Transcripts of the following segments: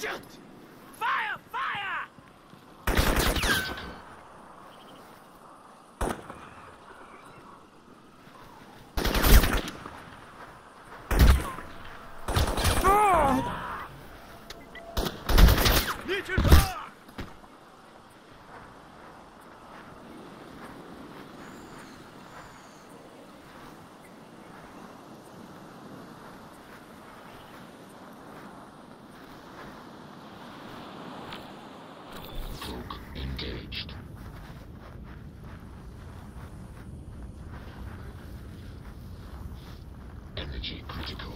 Shoot! Fire! Fire! Oh! Need you Energy critical.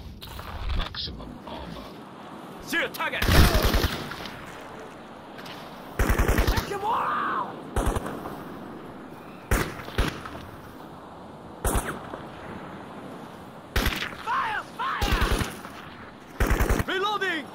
Maximum armor. See a target! Fire! Fire! Reloading!